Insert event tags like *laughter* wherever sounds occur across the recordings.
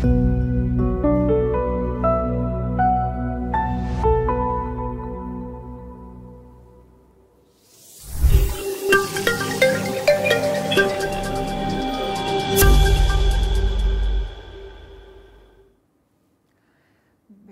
Thank you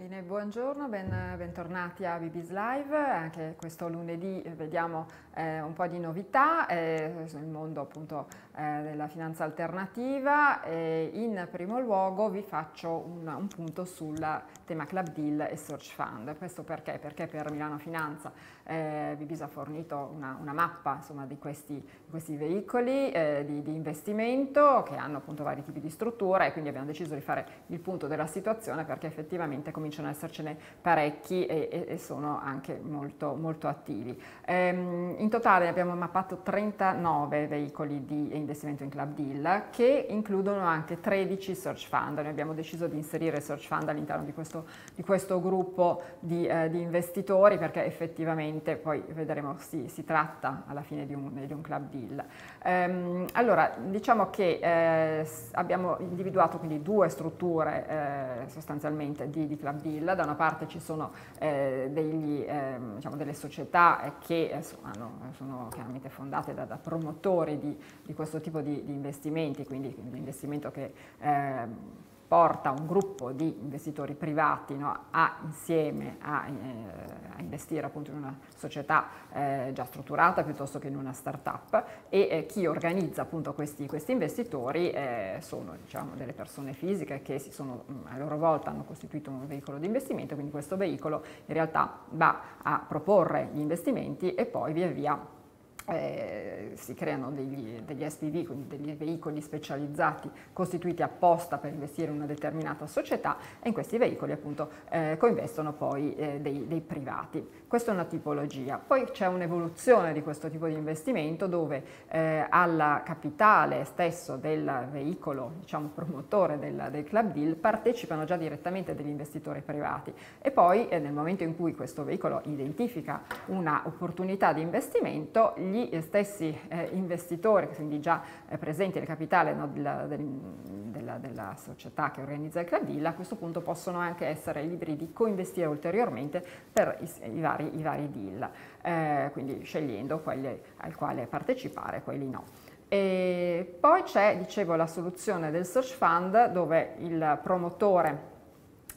buongiorno, ben, bentornati a BB's Live, anche questo lunedì vediamo eh, un po' di novità eh, nel mondo appunto eh, della finanza alternativa e in primo luogo vi faccio un, un, punto sul tema Club Deal e Search Fund. Questo perché? Perché per Milano Finanza eh, BB's ha fornito una, una mappa insomma, di questi, questi veicoli eh, di, di, investimento che hanno appunto vari tipi di struttura e quindi abbiamo deciso di fare il punto della situazione perché effettivamente cominciano ad essercene parecchi e, e, sono anche molto, molto attivi. Ehm, in totale abbiamo mappato 39 veicoli di investimento in club deal che includono anche 13 search fund. Noi abbiamo deciso di inserire search fund all'interno di questo, di questo gruppo di, eh, di, investitori perché effettivamente poi vedremo si, si tratta alla fine di un, di un club deal. Ehm, allora diciamo che eh, abbiamo individuato quindi due strutture eh, sostanzialmente di, di, club deal. Da una parte ci sono eh, degli, ehm, diciamo, delle società che eh, hanno sono chiaramente fondate da, da promotori di, di, questo tipo di, di investimenti, quindi l'investimento che eh, porta un gruppo di investitori privati no, a, insieme a, eh, a, investire appunto in una società eh, già strutturata piuttosto che in una start-up e eh, chi organizza appunto questi, questi investitori eh, sono diciamo, delle persone fisiche che sono, mm, a loro volta hanno costituito un veicolo di investimento, quindi questo veicolo in realtà va a proporre gli investimenti e poi via via eh, si creano degli, degli, SPV, quindi degli veicoli specializzati costituiti apposta per investire in una determinata società e in questi veicoli appunto eh, coinvestono poi eh, dei, dei, privati. Questa è una tipologia. Poi c'è un'evoluzione di questo tipo di investimento dove eh, al capitale stesso del veicolo, diciamo promotore del, del, club deal, partecipano già direttamente degli investitori privati e poi eh, nel momento in cui questo veicolo identifica un'opportunità di investimento, gli gli stessi eh, investitori, quindi già eh, presenti nel capitale no, della, del, della, della, società che organizza il club deal, a questo punto possono anche essere liberi di coinvestire ulteriormente per i, i, vari, i vari, deal, eh, quindi scegliendo quelli al quale partecipare e quelli no. E poi c'è, dicevo, la soluzione del search fund dove il promotore,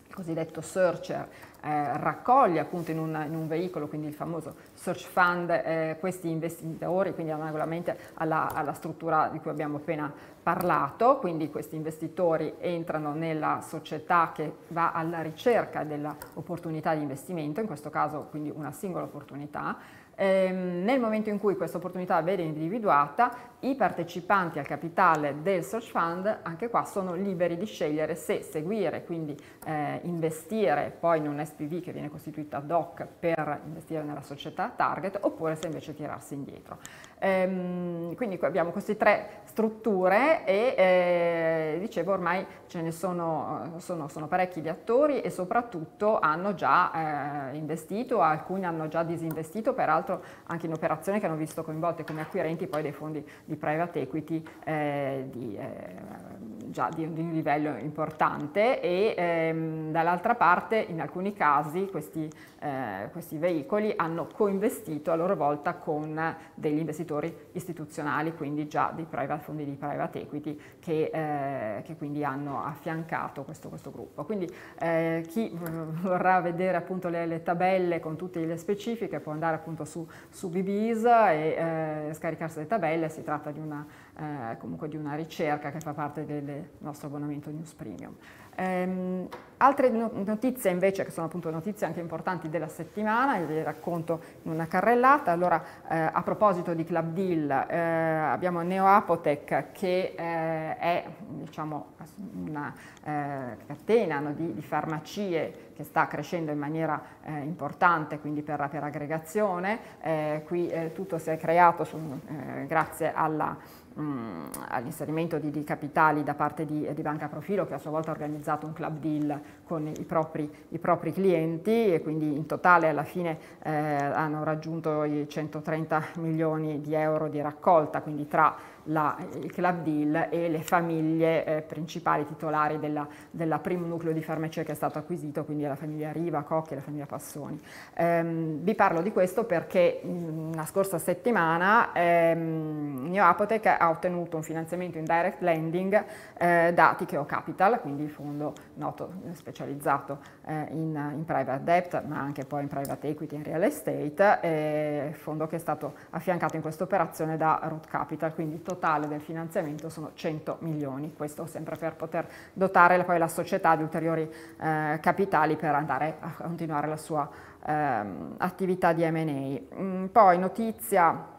il cosiddetto searcher, eh, raccoglie appunto in un, in un, veicolo, quindi il famoso search fund, eh, questi investitori, quindi analogamente alla, alla, struttura di cui abbiamo appena parlato, quindi questi investitori entrano nella società che va alla ricerca dell'opportunità di investimento, in questo caso quindi una singola opportunità, Ehm, nel momento in cui questa opportunità viene individuata, i partecipanti al capitale del search fund anche qua sono liberi di scegliere se seguire, quindi eh, investire poi in un SPV che viene costituito ad hoc per investire nella società target oppure se invece tirarsi indietro. Ehm, quindi abbiamo queste tre strutture e eh, dicevo ormai ce ne sono, sono, sono, parecchi gli attori e soprattutto hanno già eh, investito, alcuni hanno già disinvestito, peraltro anche in operazioni che hanno visto coinvolte come acquirenti poi dei fondi di private equity eh, di, eh, già di, un livello importante e ehm, dall'altra parte in alcuni casi questi, eh, questi veicoli hanno coinvestito a loro volta con degli investitori investitori istituzionali, quindi già di private, fondi di private equity che, eh, che quindi hanno affiancato questo, questo gruppo. Quindi eh, chi vorrà vedere appunto le, le, tabelle con tutte le specifiche può andare appunto su, su BBIS e eh, scaricarsi le tabelle, si tratta di una, eh, comunque di una ricerca che fa parte del nostro abbonamento News Premium. Ehm, altre notizie invece, che sono appunto notizie anche importanti della settimana, vi racconto in una carrellata. Allora, eh, a proposito di Club Deal, eh, abbiamo Neoapotec che eh, è diciamo, una eh, catena no, di, di, farmacie che sta crescendo in maniera eh, importante, quindi per, per aggregazione. Eh, qui tutto si è creato su, grazie alla Mm, all'inserimento di, di, capitali da parte di, di, Banca Profilo che a sua volta ha organizzato un club deal con i propri, i propri clienti e quindi in totale alla fine eh, hanno raggiunto i 130 milioni di euro di raccolta, quindi tra la, il club deal e le famiglie eh, principali titolari della, primo nucleo di farmacia che è stato acquisito, quindi la famiglia Riva, Cocchi e la famiglia Passoni. Ehm, vi parlo di questo perché mh, la scorsa settimana ehm, Neoapotec ha ottenuto un finanziamento in direct lending eh, da Tikeo Capital, quindi il fondo noto specializzato eh, in, in, private debt ma anche poi in private equity e in real estate, eh, fondo che è stato affiancato in questa operazione da Root Capital, quindi totale del finanziamento sono 100 milioni, questo sempre per poter dotare poi la società di ulteriori eh, capitali per andare a continuare la sua ehm, attività di M&A. Mm, poi notizia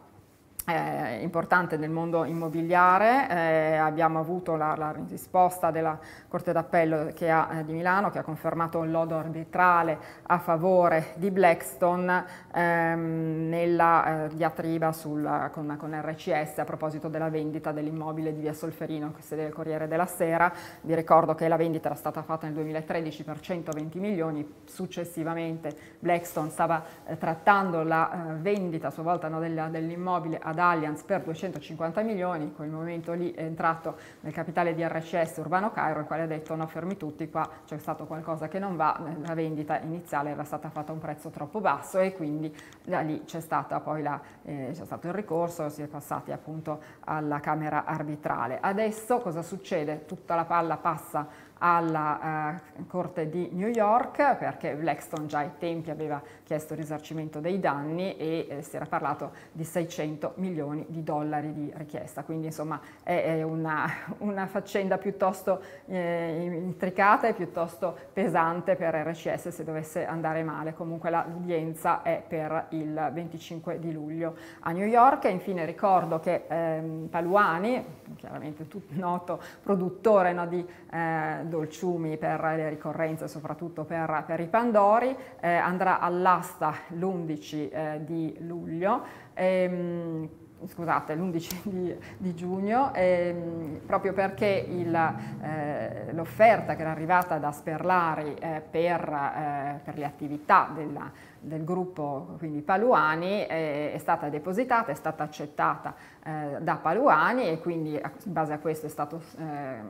eh, importante nel mondo immobiliare, eh, abbiamo avuto la, la, risposta della Corte d'Appello eh, di Milano che ha confermato un lodo arbitrale a favore di Blackstone ehm, nella eh, diatriba sul, con, con, RCS a proposito della vendita dell'immobile di via Solferino, sede del Corriere della Sera. Vi ricordo che la vendita era stata fatta nel 2013 per 120 milioni, successivamente Blackstone stava eh, trattando la eh, vendita a sua volta no, dell'immobile ad Allianz per 250 milioni, in quel momento lì è entrato nel capitale di RCS Urbano Cairo, il quale ha detto no fermi tutti, qua c'è stato qualcosa che non va, la vendita iniziale era stata fatta a un prezzo troppo basso e quindi da lì c'è, eh, stato il ricorso, si è passati appunto alla Camera arbitrale. Adesso cosa succede? Tutta la palla passa alla eh, Corte di New York perché Blackstone già ai tempi aveva chiesto risarcimento dei danni e eh, si era parlato di 600 milioni di dollari di richiesta, quindi insomma è, è una, *laughs* una, faccenda piuttosto eh, intricata e piuttosto pesante per RCS se dovesse andare male, comunque l'udienza è per il 25 di luglio a New York. E infine ricordo che ehm, Paluani, chiaramente tutto noto produttore no, di eh, dolciumi per le ricorrenze, soprattutto per, per i Pandori, eh, andrà all'asta l'11 eh, di luglio. Ehm, scusate, l'11 di, di giugno, ehm, proprio perché eh, l'offerta che era arrivata da Sperlari eh, per, eh, per, le attività della, del gruppo quindi Paluani è stata depositata, è stata accettata eh, da Paluani e quindi in base a questo è stato ehm,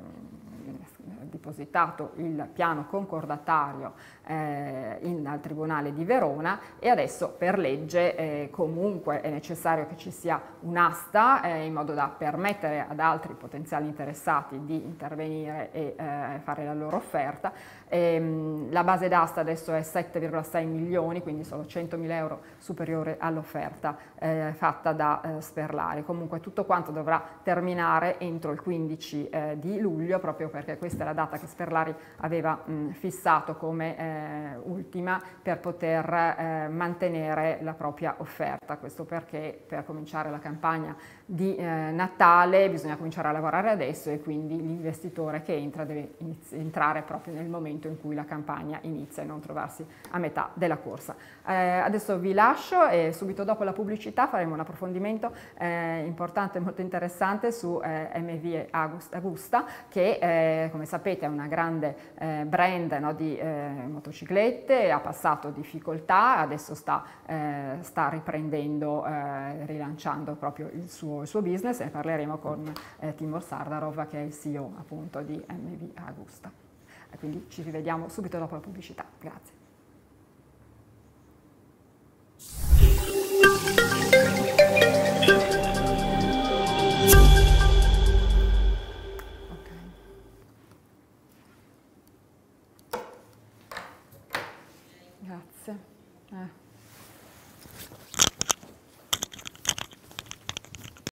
depositato il piano concordatario eh, in, al Tribunale di Verona e adesso per legge eh, comunque è necessario che ci sia un'asta eh, in modo da permettere ad altri potenziali interessati di intervenire e eh, fare la loro offerta. Ehm, la base d'asta adesso è 7,6 milioni, quindi solo 100 mila euro superiore all'offerta eh, fatta da eh, Sperlari. Comunque tutto quanto dovrà terminare entro il 15 di luglio proprio perché questa è la data che Sperlari aveva mh, fissato come eh, ultima per poter eh, mantenere la propria offerta. Questo perché per cominciare la campagna di eh, Natale bisogna cominciare a lavorare adesso e quindi l'investitore che entra deve entrare proprio nel momento in cui la campagna inizia e non trovarsi a metà della corsa. Eh, adesso vi lascio e subito dopo la pubblicità faremo un approfondimento eh, importante e molto interessante su eh, MV Augusta che come sapete è una grande eh, brand no, di motociclette, ha passato difficoltà, adesso sta, sta riprendendo, rilanciando proprio il suo il suo business e parleremo con eh, Timur Sardarov che è il CEO appunto di MV Augusta. E quindi ci rivediamo subito dopo la pubblicità. Grazie.